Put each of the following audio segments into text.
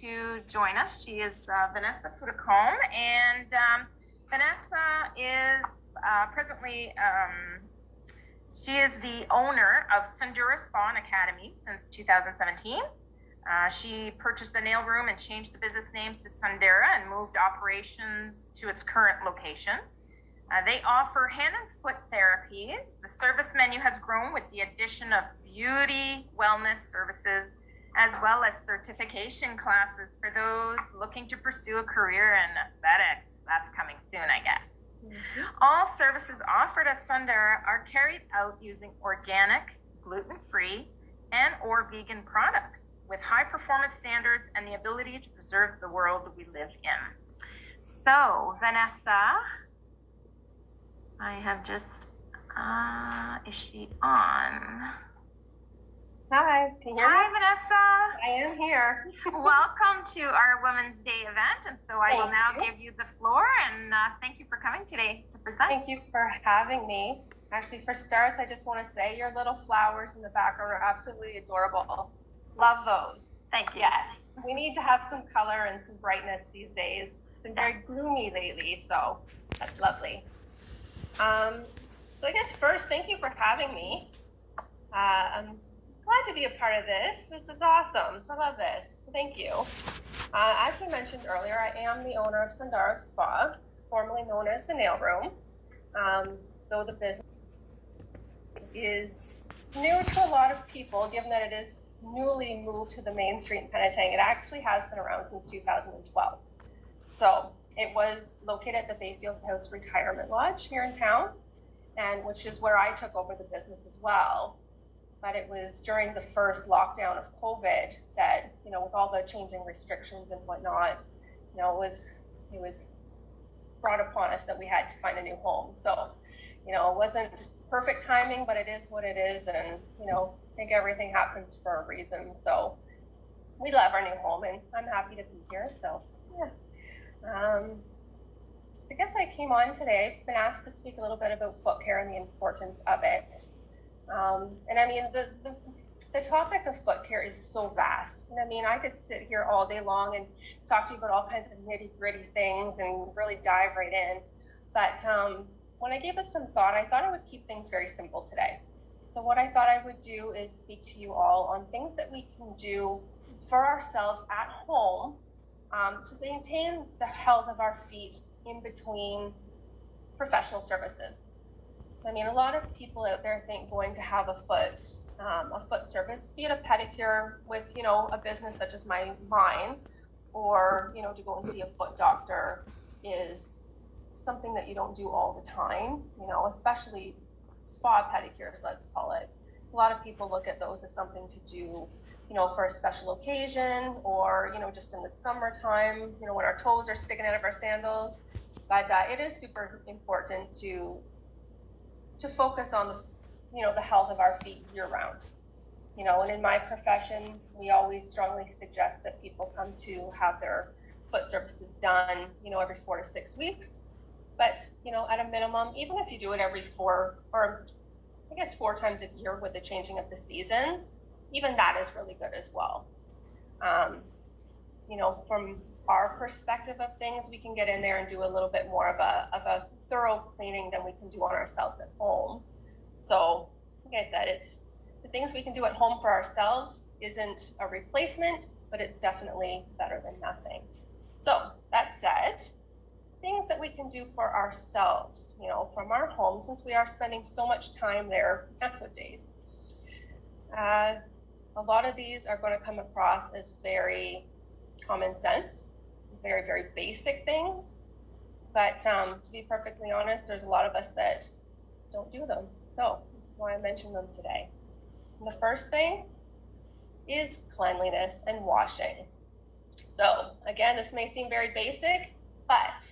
to join us. She is uh, Vanessa Puddicombe, and um, Vanessa is uh, presently um, she is the owner of Sundura Spa and Academy since 2017. Uh, she purchased the nail room and changed the business name to Sundara and moved operations to its current location. Uh, they offer hand and foot therapies. The service menu has grown with the addition of beauty wellness services as well as certification classes for those looking to pursue a career in aesthetics. That's coming soon, I guess. Mm-hmm. All services offered at Sundara are carried out using organic, gluten-free, and or vegan products with high performance standards and the ability to preserve the world we live in. So, Vanessa, I have just, uh, is she on? Hi, can you hear Hi, me? Vanessa. I am here. Welcome to our Women's Day event. And so I Thank will now you. give you the floor and uh, thank you for coming today to present. Thank you for having me. Actually, for stars, I just want to say your little flowers in the background are absolutely adorable. Love those. Thank you. Yes, we need to have some color and some brightness these days. It's been very gloomy lately, so that's lovely. Um, so I guess first, thank you for having me. Uh, I'm glad to be a part of this. This is awesome. So I love this. Thank you. Uh, as you mentioned earlier, I am the owner of Sundara Spa, formerly known as the Nail Room. Um, though the business is new to a lot of people, given that it is newly moved to the main street in Penetang. It actually has been around since 2012. So it was located at the Bayfield House Retirement Lodge here in town, and which is where I took over the business as well. But it was during the first lockdown of COVID that, you know, with all the changing restrictions and whatnot, you know, it was it was brought upon us that we had to find a new home. So, you know, it wasn't perfect timing, but it is what it is, and you know, I think everything happens for a reason. So, we love our new home, and I'm happy to be here. So, yeah. Um, so I guess I came on today. I've been asked to speak a little bit about foot care and the importance of it. Um, and I mean, the, the the topic of foot care is so vast. And I mean, I could sit here all day long and talk to you about all kinds of nitty gritty things and really dive right in. But um, when I gave it some thought, I thought I would keep things very simple today. So, what I thought I would do is speak to you all on things that we can do for ourselves at home um, to maintain the health of our feet in between professional services. So, I mean, a lot of people out there think going to have a foot um, a foot service, be it a pedicure with you know a business such as my mine, or you know to go and see a foot doctor is something that you don't do all the time. You know, especially spa pedicures, let's call it. A lot of people look at those as something to do, you know, for a special occasion or you know just in the summertime, you know, when our toes are sticking out of our sandals. But uh, it is super important to to focus on the you know the health of our feet year round you know and in my profession we always strongly suggest that people come to have their foot services done you know every four to six weeks. But you know at a minimum even if you do it every four or i guess four times a year with the changing of the seasons even that is really good as well. Um, you know from our perspective of things we can get in there and do a little bit more of a, of a thorough cleaning than we can do on ourselves at home so, like I said, it's the things we can do at home for ourselves isn't a replacement, but it's definitely better than nothing. So, that said, things that we can do for ourselves, you know, from our home, since we are spending so much time there nowadays. Uh, a lot of these are going to come across as very common sense, very, very basic things. But um, to be perfectly honest, there's a lot of us that don't do them. So, this is why I mentioned them today. And the first thing is cleanliness and washing. So, again, this may seem very basic, but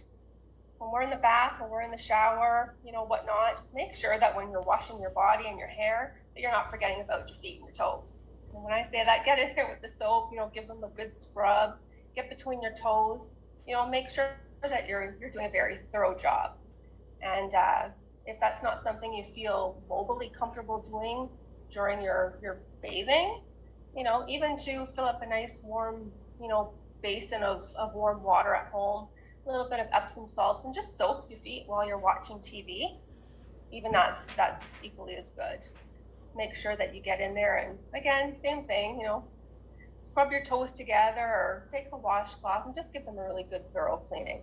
when we're in the bath, when we're in the shower, you know, whatnot, make sure that when you're washing your body and your hair, that you're not forgetting about your feet and your toes. And when I say that, get in there with the soap, you know, give them a good scrub, get between your toes, you know, make sure that you're you're doing a very thorough job. And uh, if that's not something you feel mobily comfortable doing during your, your bathing, you know, even to fill up a nice warm, you know, basin of, of warm water at home, a little bit of Epsom salts, and just soak your feet while you're watching TV. Even that's that's equally as good. Make sure that you get in there, and again, same thing, you know, scrub your toes together or take a washcloth and just give them a really good thorough cleaning.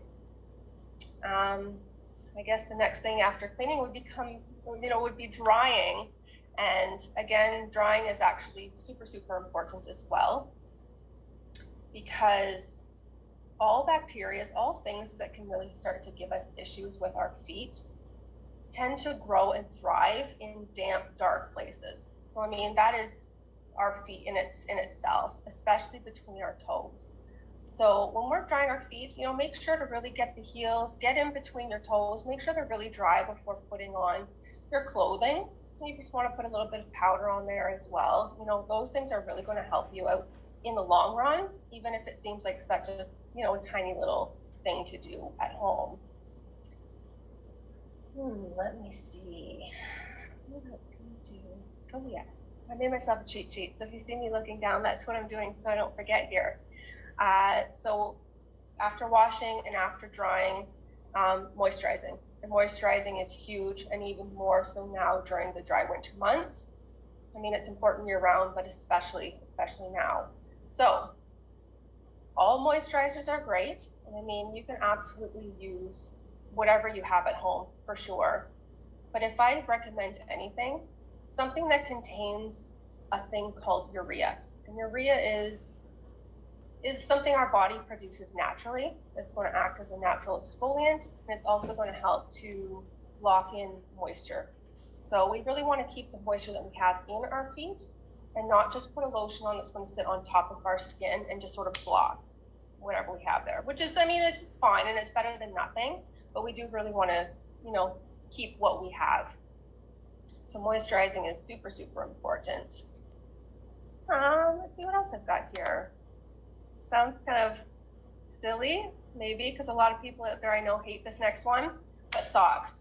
Um, I guess the next thing after cleaning would become, you know, would be drying. And again, drying is actually super, super important as well because all bacteria, all things that can really start to give us issues with our feet, tend to grow and thrive in damp, dark places. So I mean, that is our feet in its in itself, especially between our toes. So when we're drying our feet, you know, make sure to really get the heels, get in between your toes, make sure they're really dry before putting on your clothing. You just want to put a little bit of powder on there as well, you know, those things are really going to help you out in the long run, even if it seems like such a, you know, a tiny little thing to do at home. Hmm, let me see. What else can we do? Oh, yes. I made myself a cheat sheet. So if you see me looking down, that's what I'm doing so I don't forget here. Uh, so after washing and after drying, um, moisturizing. And moisturizing is huge and even more so now during the dry winter months. I mean, it's important year round, but especially, especially now. So all moisturizers are great. And I mean, you can absolutely use whatever you have at home for sure. But if I recommend anything, something that contains a thing called urea. And urea is is something our body produces naturally. It's going to act as a natural exfoliant, and it's also going to help to lock in moisture. So we really want to keep the moisture that we have in our feet and not just put a lotion on that's going to sit on top of our skin and just sort of block whatever we have there, which is, I mean, it's fine and it's better than nothing, but we do really want to, you know, keep what we have. So moisturizing is super, super important. Um, let's see what else I've got here. Sounds kind of silly, maybe, because a lot of people out there I know hate this next one, but socks.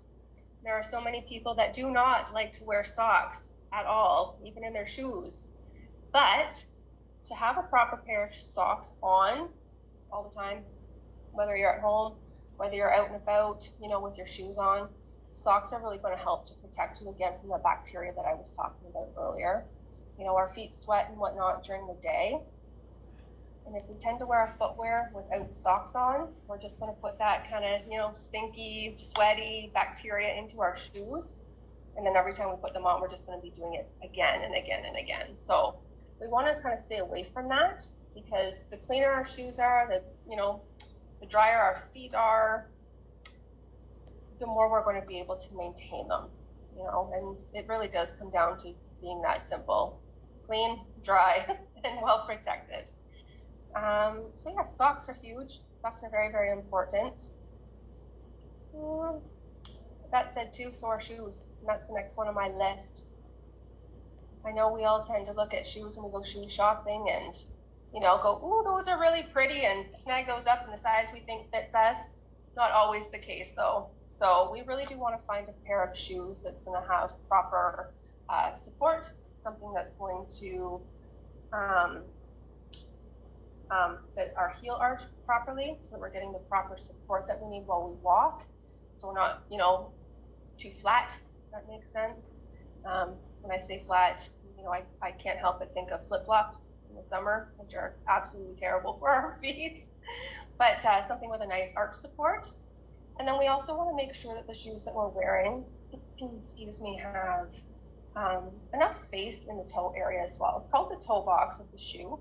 There are so many people that do not like to wear socks at all, even in their shoes. But to have a proper pair of socks on all the time, whether you're at home, whether you're out and about, you know, with your shoes on, socks are really going to help to protect you again from the bacteria that I was talking about earlier. You know, our feet sweat and whatnot during the day. And if we tend to wear our footwear without socks on, we're just going to put that kind of, you know, stinky, sweaty bacteria into our shoes. And then every time we put them on, we're just going to be doing it again and again and again. So we want to kind of stay away from that because the cleaner our shoes are, the, you know, the drier our feet are, the more we're going to be able to maintain them, you know, and it really does come down to being that simple clean, dry, and well protected. Um, so, yeah, socks are huge. Socks are very, very important. That said, too, sore shoes. And that's the next one on my list. I know we all tend to look at shoes when we go shoe shopping and, you know, go, ooh, those are really pretty and snag those up in the size we think fits us. Not always the case, though. So we really do want to find a pair of shoes that's going to have proper uh, support, something that's going to um, um, fit our heel arch properly, so that we're getting the proper support that we need while we walk. So we're not, you know, too flat. That makes sense. Um, when I say flat, you know, I, I can't help but think of flip flops in the summer, which are absolutely terrible for our feet. but uh, something with a nice arch support. And then we also want to make sure that the shoes that we're wearing, excuse me, have um, enough space in the toe area as well. It's called the toe box of the shoe.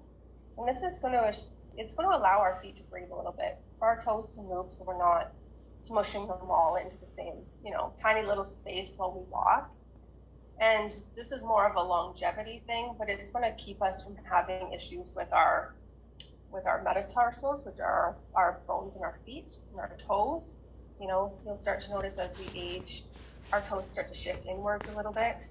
And this is going to, it's going to allow our feet to breathe a little bit, for our toes to move so we're not smushing them all into the same, you know, tiny little space while we walk. And this is more of a longevity thing, but it's going to keep us from having issues with our with our metatarsals, which are our, bones in our feet and our toes you know, you'll start to notice as we age, our toes start to shift inwards a little bit.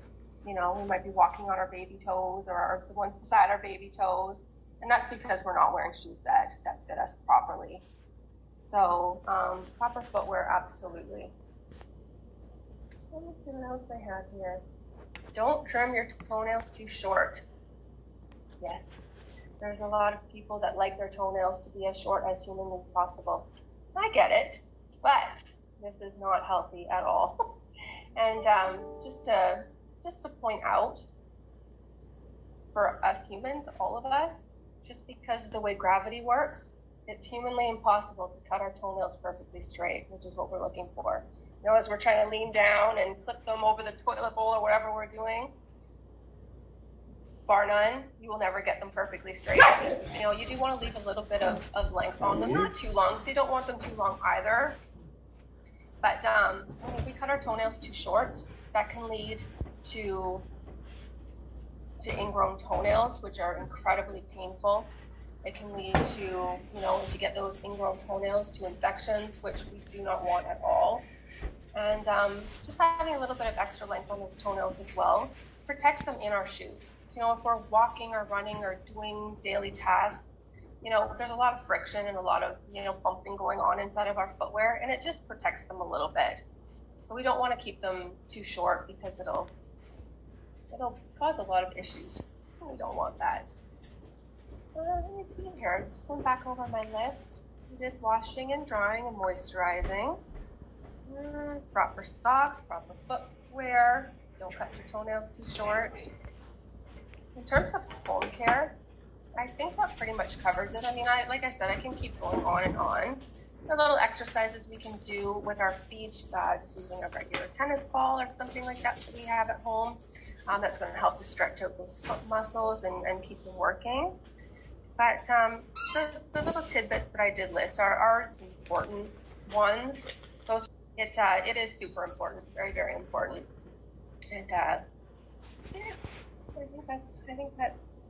You know, we might be walking on our baby toes or our, the ones beside our baby toes, and that's because we're not wearing shoes that, that fit us properly. So, um, proper footwear, absolutely. Let me see what else I have here. Don't trim your toenails too short. Yes. there's a lot of people that like their toenails to be as short as humanly possible. I get it, but this is not healthy at all. and um, just to just to point out, for us humans, all of us, just because of the way gravity works, it's humanly impossible to cut our toenails perfectly straight, which is what we're looking for. You know, as we're trying to lean down and clip them over the toilet bowl or whatever we're doing, bar none, you will never get them perfectly straight. You know, you do want to leave a little bit of, of length on them, not too long, because you don't want them too long either. But um, if we cut our toenails too short, that can lead to to ingrown toenails, which are incredibly painful. It can lead to, you know, if you get those ingrown toenails, to infections, which we do not want at all. And um, just having a little bit of extra length on those toenails as well protects them in our shoes. So, you know, if we're walking or running or doing daily tasks, you know, there's a lot of friction and a lot of, you know, bumping going on inside of our footwear, and it just protects them a little bit. So we don't want to keep them too short because it'll it'll cause a lot of issues. We don't want that. Let me see here. Just going back over my list. Did washing and drying and moisturizing. Uh, proper socks, proper footwear. Don't cut your toenails too short. In terms of home care, I think that pretty much covers it. I mean, I like I said, I can keep going on and on. Are little exercises we can do with our feet, uh, just using a regular tennis ball or something like that that we have at home. Um, that's going to help to stretch out those foot muscles and, and keep them working. But um, the, the, little tidbits that I did list are, are important ones. Those it uh, it is super important, very very important. And uh, yeah, I think that's I think that